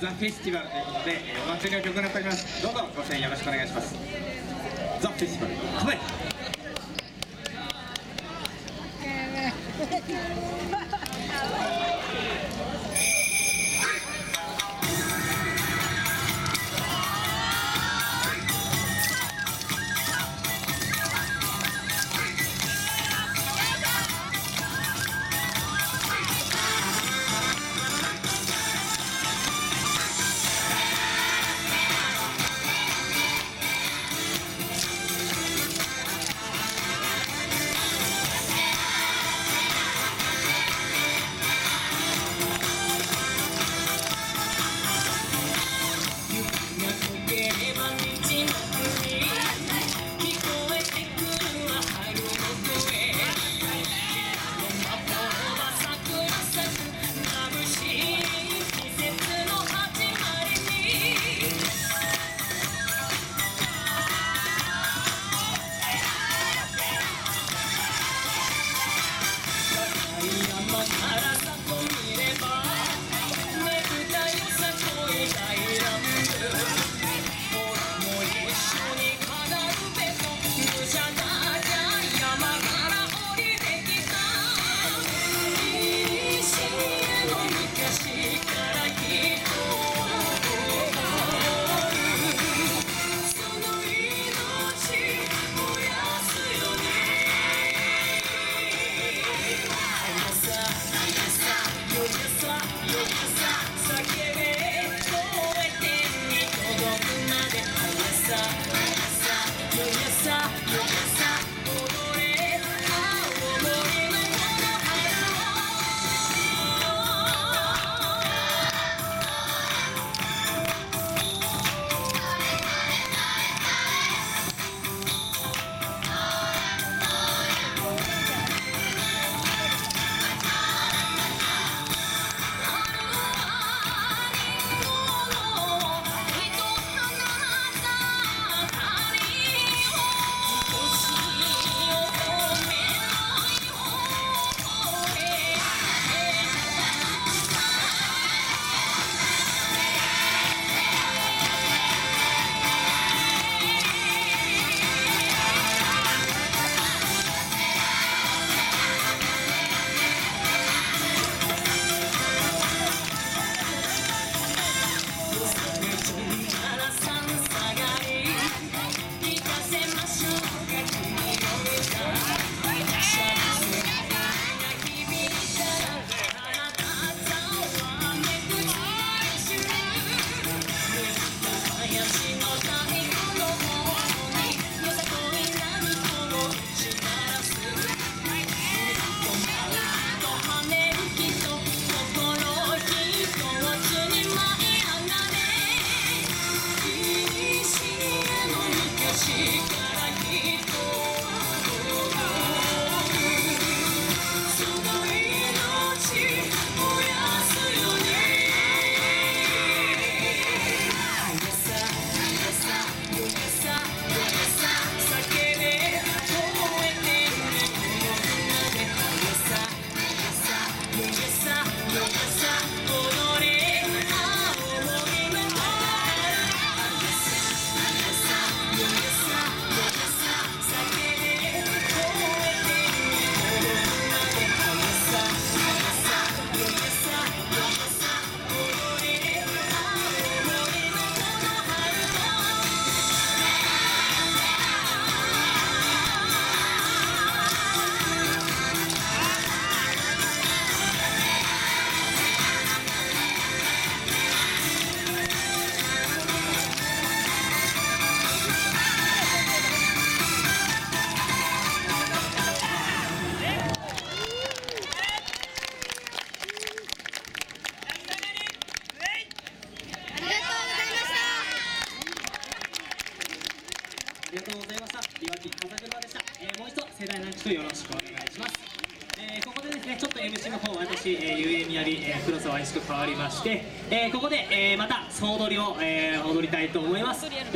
ザ・フェスティバルということで、えーお祭りの曲になっております。どうぞご声援よろしくお願いします。ザ・フェスティバル構え ありがとうございました。岩木風車でした、えーもう一度世代ランチとよろしくお願いします。えーここでですねちょっと MC の方私、えー、ゆえみやり、えー、黒沢愛しく変わりまして、えーここで、えーまた総踊りを、えー踊りたいと思います、えー